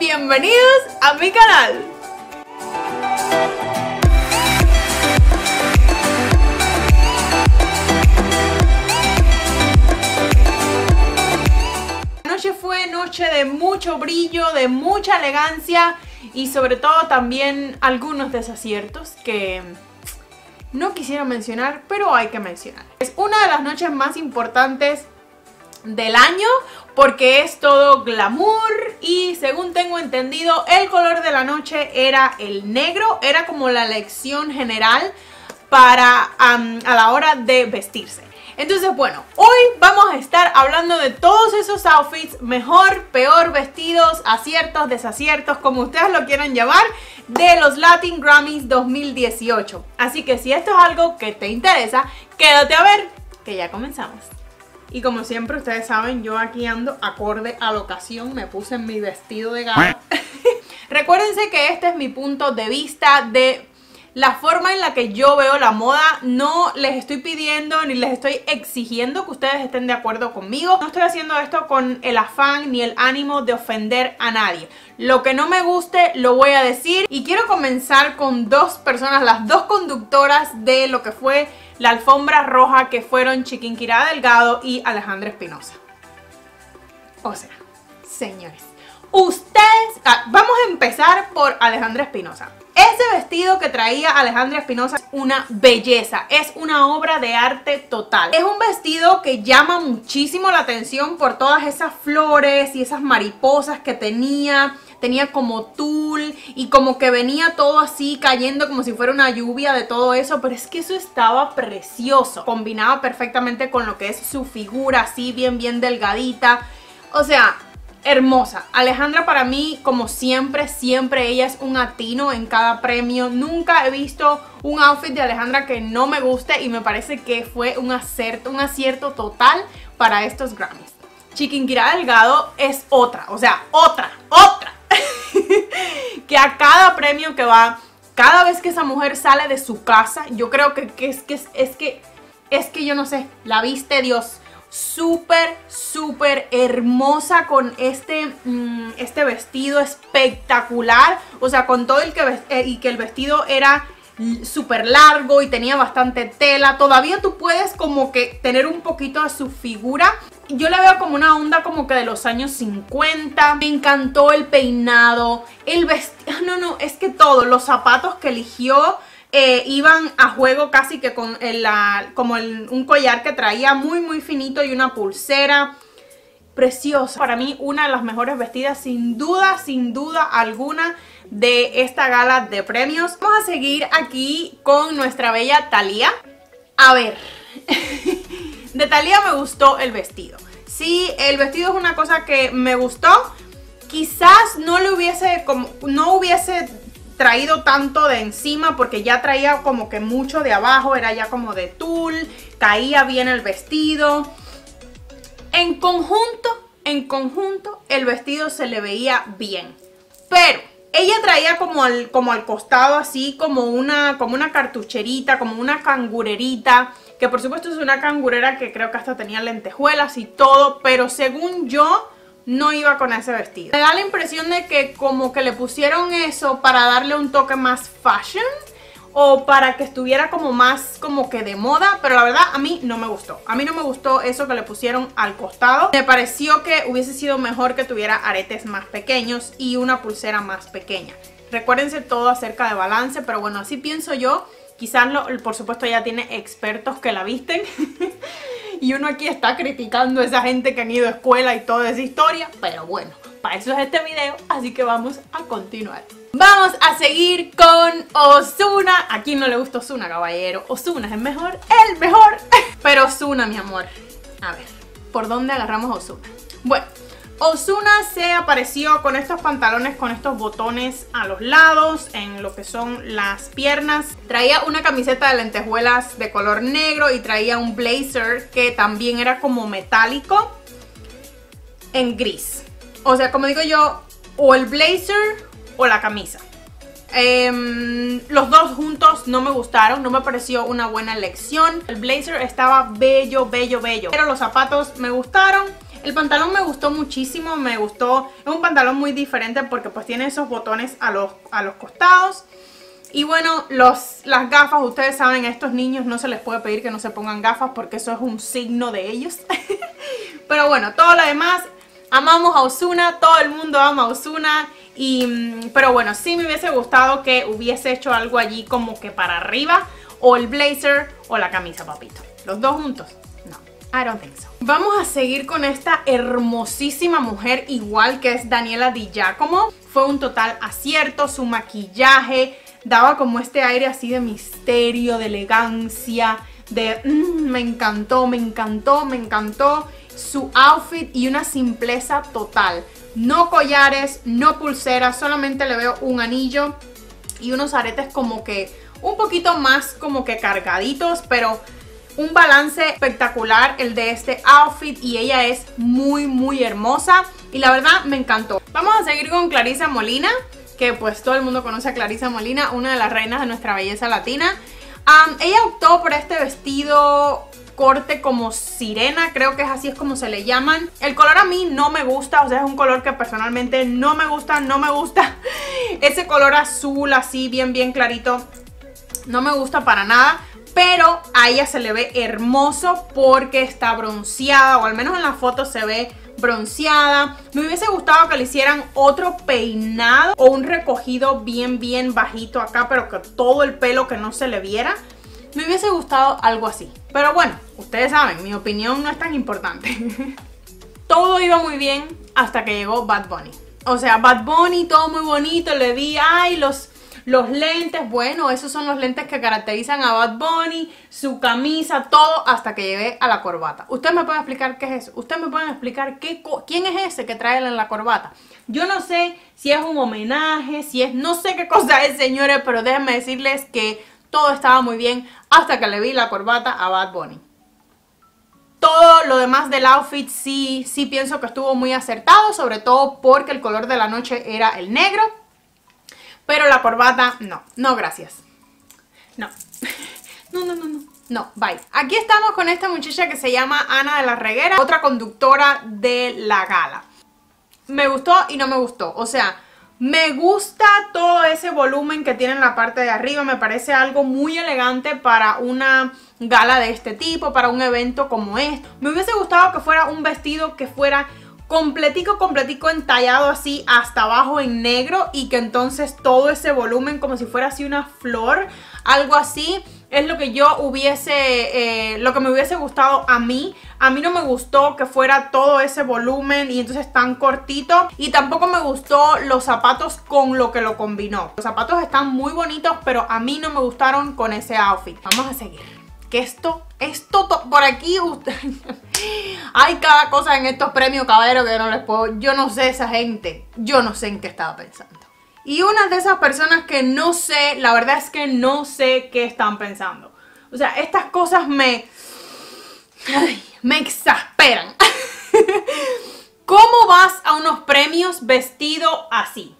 bienvenidos a mi canal. La noche fue noche de mucho brillo, de mucha elegancia y sobre todo también algunos desaciertos que no quisiera mencionar, pero hay que mencionar. Es una de las noches más importantes del año porque es todo glamour y según tengo entendido el color de la noche era el negro, era como la elección general para a la hora de vestirse. Entonces, bueno, hoy vamos a estar hablando de todos esos outfits, mejor, peor, vestidos, aciertos, desaciertos, como ustedes lo quieran llamar, de los Latin Grammys 2018. Así que si esto es algo que te interesa, quédate a ver, que ya comenzamos. Y como siempre ustedes saben, yo aquí ando acorde a la ocasión, me puse en mi vestido de gala. Recuérdense que este es mi punto de vista de la forma en la que yo veo la moda. No les estoy pidiendo ni les estoy exigiendo que ustedes estén de acuerdo conmigo. No estoy haciendo esto con el afán ni el ánimo de ofender a nadie. Lo que no me guste lo voy a decir y quiero comenzar con dos personas, las dos conductoras de lo que fue la alfombra roja que fueron Chiquinquirá Delgado y Alejandra Espinosa. O sea, señores, ustedes... Ah, vamos a empezar por Alejandra Espinosa. Ese vestido que traía Alejandra Espinosa es una belleza, es una obra de arte total. Es un vestido que llama muchísimo la atención por todas esas flores y esas mariposas que tenía tenía como tul y como que venía todo así cayendo como si fuera una lluvia de todo eso, pero es que eso estaba precioso. Combinaba perfectamente con lo que es su figura así bien bien delgadita. O sea, hermosa. Alejandra para mí, como siempre, siempre ella es un atino en cada premio. Nunca he visto un outfit de Alejandra que no me guste y me parece que fue un acierto, un acierto total para estos Grammys. Chiquinquirá Delgado es otra, o sea, otra, otra. que a cada premio que va, cada vez que esa mujer sale de su casa, yo creo que, es, que es que es que yo no sé, la viste Dios súper, súper hermosa con este, mm, este vestido espectacular. O sea, con todo el que, eh, y que el vestido era súper largo y tenía bastante tela. Todavía tú puedes como que tener un poquito de su figura. Yo le veo como una onda como que de los años 50. Me encantó el peinado, el vestido. No, no, es que todo. Los zapatos que eligió eh, iban a juego casi que con el, como un collar que traía muy muy finito y una pulsera preciosa. Para mí una de las mejores vestidas sin duda, sin duda alguna de esta gala de premios. Vamos a seguir aquí con nuestra bella Thalía. A ver, de Thalía me gustó el vestido. Sí, el vestido es una cosa que me gustó. Quizás no le hubiese, como, no hubiese traído tanto de encima porque ya traía como que mucho de abajo, era ya como de tul, caía bien el vestido. En conjunto, en conjunto, el vestido se le veía bien. Pero ella traía como al, como costado así como una, como una cartucherita, como una cangurerita. Que por supuesto es una cangurera que creo que hasta tenía lentejuelas y todo. Pero según yo no iba con ese vestido. Me da la impresión de que como que le pusieron eso para darle un toque más fashion o para que estuviera como más como que de moda, pero la verdad a mí no me gustó. A mí no me gustó eso que le pusieron al costado. Me pareció que hubiese sido mejor que tuviera aretes más pequeños y una pulsera más pequeña. Recuérdense todo acerca de balance, pero bueno, así pienso yo. Quizás, por supuesto, ya tiene expertos que la visten. y uno aquí está criticando a esa gente que han ido a escuela y toda esa historia. Pero bueno, para eso es este video, así que vamos a continuar. Vamos a seguir con Osuna. ¿A quién no le gusta Osuna, caballero? Osuna es el mejor, el mejor. Pero Osuna, mi amor. A ver, ¿por dónde agarramos Osuna? Bueno, Osuna se apareció con estos pantalones, con estos botones a los lados, en lo que son las piernas. Traía una camiseta de lentejuelas de color negro y traía un blazer que también era como metálico en gris. O sea, como digo yo, o el blazer o la camisa. Em, los dos juntos no me gustaron, no me pareció una buena elección. El blazer estaba bello, bello, bello. Pero los zapatos me gustaron. El pantalón me gustó muchísimo, me gustó, es un pantalón muy diferente porque pues tiene esos botones a los, a los costados. Y bueno, los, las gafas, ustedes saben, a estos niños no se les puede pedir que no se pongan gafas porque eso es un signo de ellos. Pero bueno, todo lo demás, amamos a Osuna, todo el mundo ama a Osuna. Pero bueno, sí me hubiese gustado que hubiese hecho algo allí como que para arriba. O el blazer o la camisa, papito. Los dos juntos. No, I don't think so. Vamos a seguir con esta hermosísima mujer igual que es Daniela Di Giacomo. Fue un total acierto, su maquillaje daba como este aire así de misterio, de elegancia, de mm, me encantó, me encantó, me encantó su outfit y una simpleza total. No collares, no pulseras, solamente le veo un anillo y unos aretes como que un poquito más como que cargaditos, pero un balance espectacular el de este outfit y ella es muy muy hermosa y la verdad me encantó. Vamos a seguir con Clarisa Molina, que pues todo el mundo conoce a Clarisa Molina, una de las reinas de nuestra belleza latina. ella optó por este vestido corte como sirena, creo que es así es como se le llaman. El color a mí no me gusta, o sea, es un color que personalmente no me gusta, no me gusta. Ese color azul así, bien, bien clarito, no me gusta para nada. Pero a ella se le ve hermoso porque está bronceada, o al menos en la foto se ve bronceada. Me hubiese gustado que le hicieran otro peinado o un recogido bien, bien bajito acá, pero que todo el pelo que no se le viera. Me hubiese gustado algo así. Pero bueno, ustedes saben, mi opinión no es tan importante. todo iba muy bien hasta que llegó Bad Bunny. O sea, Bad Bunny, todo muy bonito, le di, ay, los los lentes, bueno, esos son los lentes que caracterizan a Bad Bunny, su camisa, todo hasta que llegué a la corbata. ¿Ustedes me pueden explicar qué es eso? ¿Ustedes me pueden explicar qué quién es ese que trae la corbata? Yo no sé si es un homenaje, si es, no sé qué cosa es, señores, pero déjenme decirles que todo estaba muy bien hasta que le vi la corbata a Bad Bunny. Lo demás del outfit sí, sí pienso que estuvo muy acertado, sobre todo porque el color de la noche era el negro. Pero la corbata, no, no gracias. No, no, no, no, no. No, bye. Aquí estamos con esta muchacha que se llama Ana de la Reguera, otra conductora de la gala. Me gustó y no me gustó. O sea, me gusta todo ese volumen que tiene en la parte de arriba. Me parece algo muy elegante para una gala de este tipo, para un evento como este. Me hubiese gustado que fuera un vestido que fuera completico, completico entallado así hasta abajo en negro y que entonces todo ese volumen como si fuera así una flor, algo así es lo que yo hubiese, eh, lo que me hubiese gustado a mí. A mí no me gustó que fuera todo ese volumen y entonces tan cortito. Y tampoco me gustó los zapatos con lo que lo combinó. Los zapatos están muy bonitos, pero a mí no me gustaron con ese outfit. Vamos a seguir que esto, esto, por aquí, usted, hay cada cosa en estos premios caballeros que yo no les puedo, yo no sé esa gente, yo no sé en qué estaba pensando. Y una de esas personas que no sé, la verdad es que no sé qué están pensando. O sea, estas cosas me, me exasperan. ¿Cómo vas a unos premios vestido así?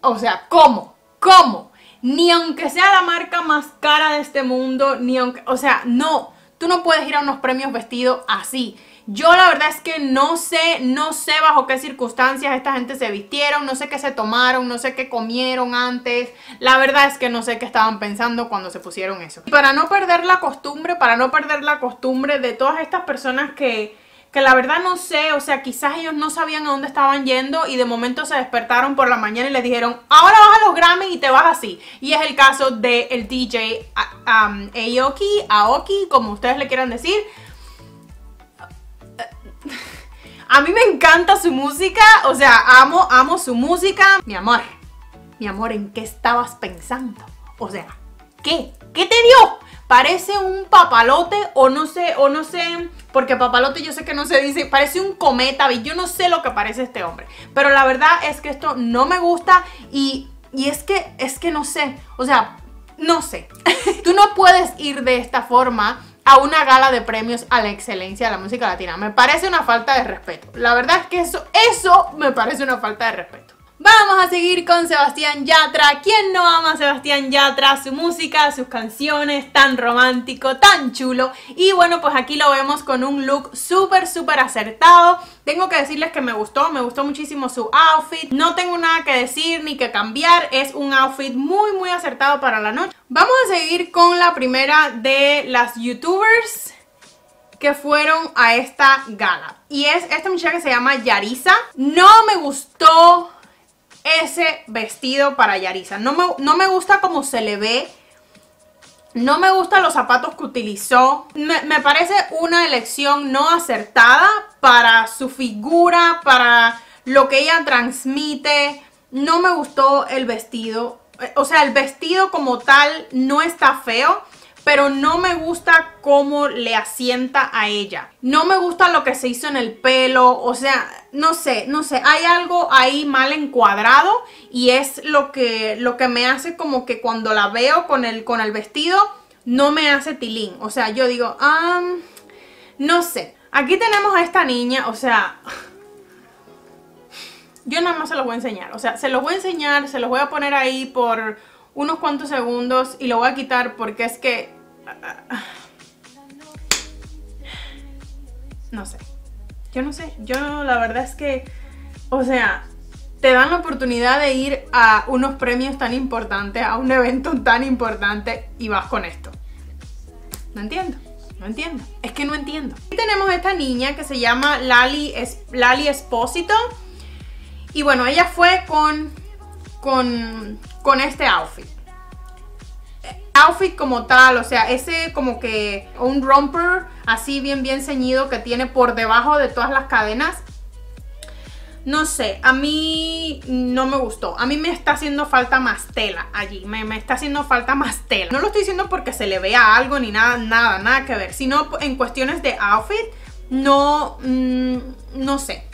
O sea, ¿cómo? ¿Cómo? ni aunque sea la marca más cara de este mundo, ni aunque, o sea, no, tú no puedes ir a unos premios vestidos así. Yo la verdad es que no sé, no sé bajo qué circunstancias esta gente se vistieron, no sé qué se tomaron, no sé qué comieron antes. La verdad es que no sé qué estaban pensando cuando se pusieron eso. para no perder la costumbre, para no perder la costumbre de todas estas personas que que la verdad no sé, o sea, quizás ellos no sabían a dónde estaban yendo y de momento se despertaron por la mañana y les dijeron, ahora vas a los Grammy y te vas así. Y es el caso del el DJ Aoki, Aoki, como ustedes le quieran decir. A mí me encanta su música, o sea, amo, amo su música. Mi amor, mi amor, ¿en qué estabas pensando? O sea, ¿qué? ¿Qué te dio? Parece un papalote o no sé, o no sé, porque papalote yo sé que no se dice, parece un cometa, yo no sé lo que parece este hombre. Pero la verdad es que esto no me gusta y, y es que, es que no sé, o sea, no sé. Tú no puedes ir de esta forma a una gala de premios a la excelencia de la música latina. Me parece una falta de respeto. La verdad es que eso, eso me parece una falta de respeto. Vamos a seguir con Sebastián Yatra. ¿Quién no ama a Sebastián Yatra? Su música, sus canciones, tan romántico, tan chulo. Y bueno, pues aquí lo vemos con un look súper, súper acertado. Tengo que decirles que me gustó, me gustó muchísimo su outfit. No tengo nada que decir ni que cambiar. Es un outfit muy, muy acertado para la noche. Vamos a seguir con la primera de las youtubers que fueron a esta gala. Y es esta muchacha que se llama Yarisa. No me gustó ese vestido para Yarisa. No me, no me gusta cómo se le ve. No me gustan los zapatos que utilizó. Me, me, parece una elección no acertada para su figura, para lo que ella transmite. No me gustó el vestido. O sea, el vestido como tal no está feo pero no me gusta cómo le asienta a ella. No me gusta lo que se hizo en el pelo, o sea, no sé, no sé, hay algo ahí mal encuadrado y es lo que, lo que me hace como que cuando la veo con el, con el vestido no me hace tilín. O sea, yo digo, um, no sé, aquí tenemos a esta niña, o sea... Yo nada más se los voy a enseñar, o sea, se los voy a enseñar, se los voy a poner ahí por unos cuantos segundos y lo voy a quitar porque es que... No sé. Yo no sé. Yo la verdad es que... O sea, te dan la oportunidad de ir a unos premios tan importantes, a un evento tan importante y vas con esto. No entiendo. No entiendo. Es que no entiendo. Aquí tenemos esta niña que se llama Lali, Lali Espósito. Y bueno, ella fue con, con, con este outfit outfit como tal, o sea, ese como que un romper así bien bien ceñido que tiene por debajo de todas las cadenas. No sé, a mí no me gustó. A mí me está haciendo falta más tela allí. Me, me, está haciendo falta más tela. No lo estoy diciendo porque se le vea algo ni nada, nada, nada que ver. Sino en cuestiones de outfit, no, mmm, no sé.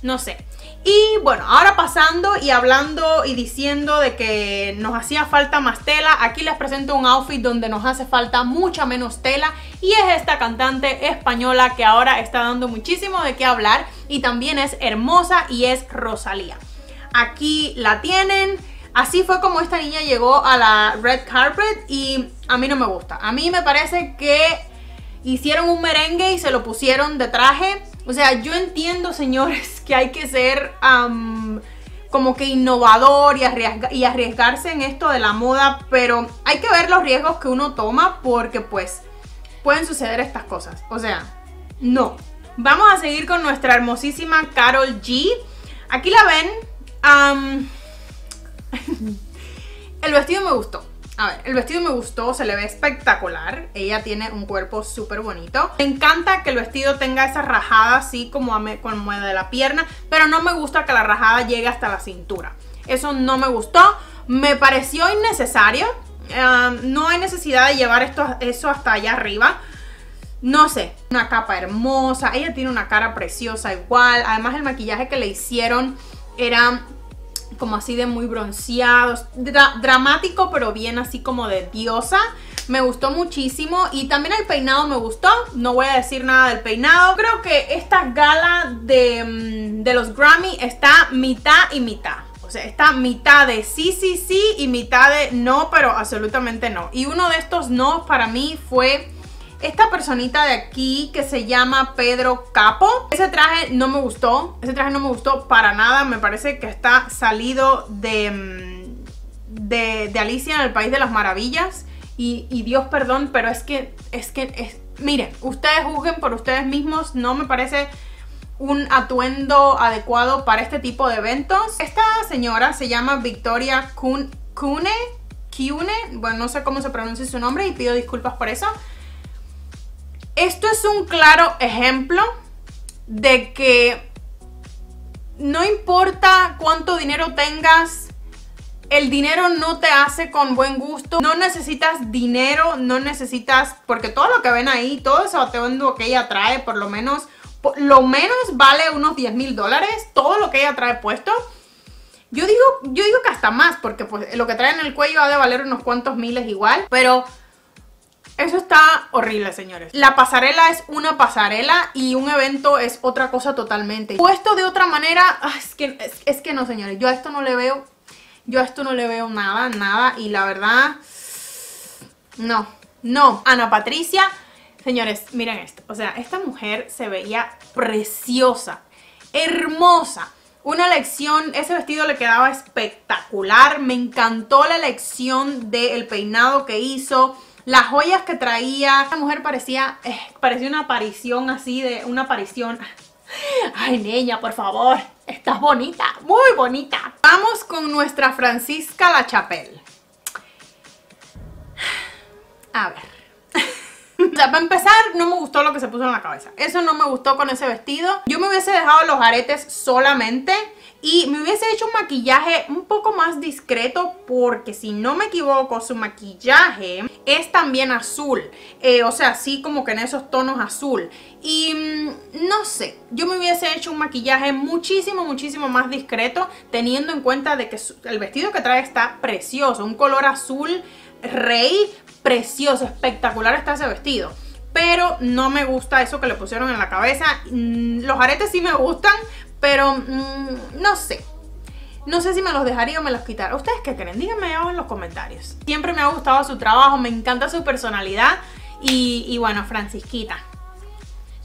No sé. Y bueno, ahora pasando y hablando y diciendo de que nos hacía falta más tela, aquí les presento un outfit donde nos hace falta mucha menos tela y es esta cantante española que ahora está dando muchísimo de qué hablar y también es hermosa y es Rosalía. Aquí la tienen, así fue como esta niña llegó a la red carpet y a mí no me gusta. A mí me parece que hicieron un merengue y se lo pusieron de traje o sea, yo entiendo, señores, que hay que ser como que innovador y, y arriesgarse en esto de la moda, pero hay que ver los riesgos que uno toma porque pues pueden suceder estas cosas. O sea, no. Vamos a seguir con nuestra hermosísima Carol G. Aquí la ven. el vestido me gustó. A ver, el vestido me gustó, se le ve espectacular. Ella tiene un cuerpo súper bonito. Me encanta que el vestido tenga esa rajada así como, como de la pierna, pero no me gusta que la rajada llegue hasta la cintura. Eso no me gustó. Me pareció innecesario. no hay necesidad de llevar esto, eso hasta allá arriba. No sé, una capa hermosa. Ella tiene una cara preciosa igual. Además el maquillaje que le hicieron era como así de muy bronceados, dramático pero bien así como de diosa. Me gustó muchísimo y también el peinado me gustó, no voy a decir nada del peinado. Creo que esta gala de, mm, de los Grammy está mitad y mitad. O sea, está mitad de sí, sí, sí y mitad de no, pero absolutamente no. Y uno de estos no para mí fue esta personita de aquí que se llama Pedro Capo. Ese traje no me gustó. Ese traje no me gustó para nada. Me parece que está salido de, mm, de, Alicia en el País de las Maravillas. Y, Dios perdón, pero es que, es que, es, miren, ustedes juzguen por ustedes mismos. No me parece un atuendo adecuado para este tipo de eventos. Esta señora se llama Victoria Kune. Kune, bueno, no sé cómo se pronuncia su nombre y pido disculpas por eso. Esto es un claro ejemplo de que no importa cuánto dinero tengas, el dinero no te hace con buen gusto. No necesitas dinero, no necesitas, porque todo lo que ven ahí, todo ese atuendo que ella trae, por lo menos, lo menos vale unos 10 mil dólares, todo lo que ella trae puesto. Yo digo, yo digo que hasta más, porque pues lo que trae en el cuello ha de valer unos cuantos miles igual, pero Eso está horrible, señores. La pasarela es una pasarela y un evento es otra cosa totalmente. Puesto de otra manera, ah, es que, es, que no, señores. Yo a esto no le veo, yo a esto no le veo nada, nada. Y la verdad, no, no. Ana Patricia, señores, miren esto. O sea, esta mujer se veía preciosa, hermosa. Una elección, ese vestido le quedaba espectacular. Me encantó la elección del peinado que hizo las joyas que traía, esta mujer parecía, eh, parecía una aparición así de, una aparición. Ay, niña, por favor, estás bonita, muy bonita. Vamos con nuestra Francisca La Chapelle. A ver. O sea, para empezar, no me gustó lo que se puso en la cabeza. Eso no me gustó con ese vestido. Yo me hubiese dejado los aretes solamente y me hubiese hecho un maquillaje un poco más discreto porque si no me equivoco su maquillaje es también azul. Eh, o sea, así como que en esos tonos azul. Y mm, no sé, yo me hubiese hecho un maquillaje muchísimo, muchísimo más discreto teniendo en cuenta de que el vestido que trae está precioso. Un color azul rey, precioso, espectacular está ese vestido. Pero no me gusta eso que le pusieron en la cabeza. Mm, los aretes sí me gustan, pero mm, no sé. No sé si me los dejaría o me los quitaría. ¿Ustedes qué creen? Díganme abajo en los comentarios. Siempre me ha gustado su trabajo, me encanta su personalidad. Y, y bueno, Francisquita.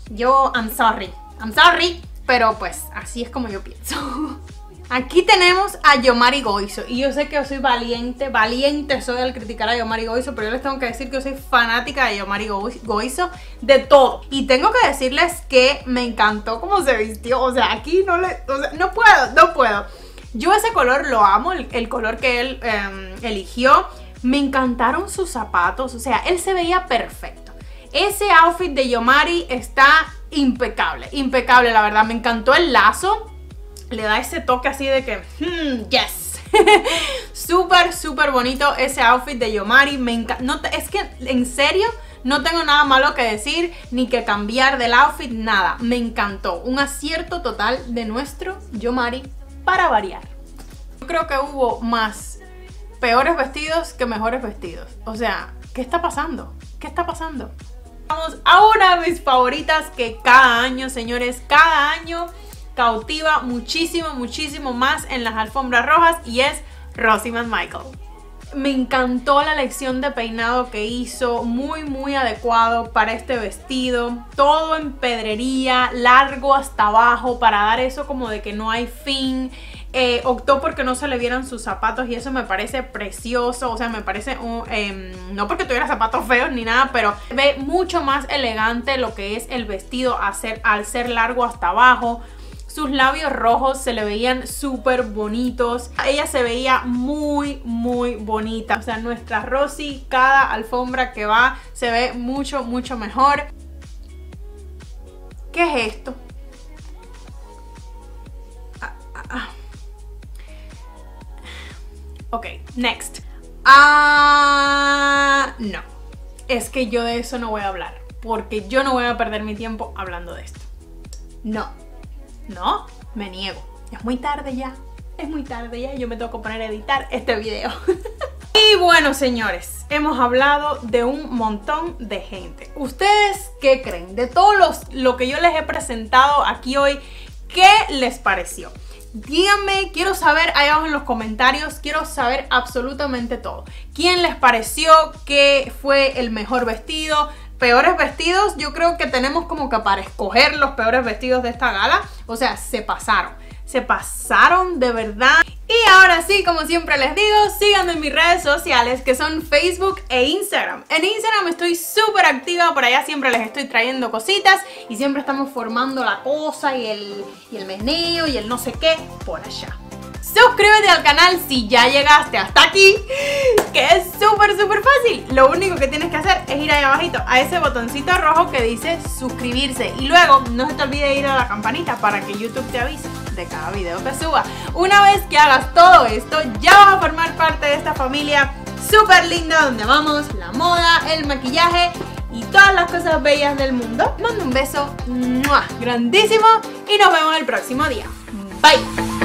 Yo, I'm sorry. I'm sorry. Pero pues así es como yo pienso. Aquí tenemos a Yomari Goizo y yo sé que yo soy valiente, valiente soy al criticar a Yomari Goizo, pero yo les tengo que decir que yo soy fanática de Yomari Goizo de todo. Y tengo que decirles que me encantó cómo se vistió, o sea, aquí no le, o sea, no puedo, no puedo. Yo ese color lo amo, el, color que él em, eligió. Me encantaron sus zapatos, o sea, él se veía perfecto. Ese outfit de Yomari está impecable, impecable, la verdad. Me encantó el lazo le da ese toque así de que, hmm, yes. súper, súper bonito ese outfit de Yomari. Me encanta. es que, en serio, no tengo nada malo que decir ni que cambiar del outfit, nada. Me encantó. Un acierto total de nuestro Yomari para variar. Yo creo que hubo más peores vestidos que mejores vestidos. O sea, ¿qué está pasando? ¿Qué está pasando? Vamos a una de mis favoritas que cada año, señores, cada año cautiva muchísimo, muchísimo más en las alfombras rojas y es Rosie Michael. Me encantó la lección de peinado que hizo, muy muy adecuado para este vestido. Todo en pedrería, largo hasta abajo para dar eso como de que no hay fin. Eh, optó porque no se le vieran sus zapatos y eso me parece precioso, o sea, me parece, em, no porque tuviera zapatos feos ni nada, pero ve mucho más elegante lo que es el vestido al ser largo hasta abajo. Sus labios rojos se le veían súper bonitos. Ella se veía muy, muy bonita. O sea, nuestra Rosy, cada alfombra que va, se ve mucho, mucho mejor. ¿Qué es esto? Ah, ah, ah. Ok, next. Ah, no. Es que yo de eso no voy a hablar. Porque yo no voy a perder mi tiempo hablando de esto. No. No, me niego. Es muy tarde ya. Es muy tarde ya. Yo me tengo que poner a editar este video. y bueno, señores, hemos hablado de un montón de gente. ¿Ustedes qué creen? De todo los, lo que yo les he presentado aquí hoy, ¿qué les pareció? Díganme, quiero saber ahí abajo en los comentarios, quiero saber absolutamente todo. ¿Quién les pareció que fue el mejor vestido? Peores vestidos, yo creo que tenemos como que para escoger los peores vestidos de esta gala. O sea, se pasaron. Se pasaron de verdad. Y ahora sí, como siempre les digo, síganme en mis redes sociales que son Facebook e Instagram. En Instagram estoy súper activa, por allá siempre les estoy trayendo cositas y siempre estamos formando la cosa y el, y el meneo y el no sé qué por allá. Suscríbete al canal si ya llegaste hasta aquí, que es súper, súper fácil. Lo único que tienes que hacer es ir ahí abajito a ese botoncito rojo que dice suscribirse. Y luego no se te olvide ir a la campanita para que YouTube te avise de cada video que suba. Una vez que hagas todo esto, ya vas a formar parte de esta familia súper linda donde amamos la moda, el maquillaje y todas las cosas bellas del mundo. Mando un beso grandísimo y nos vemos el próximo día. Bye.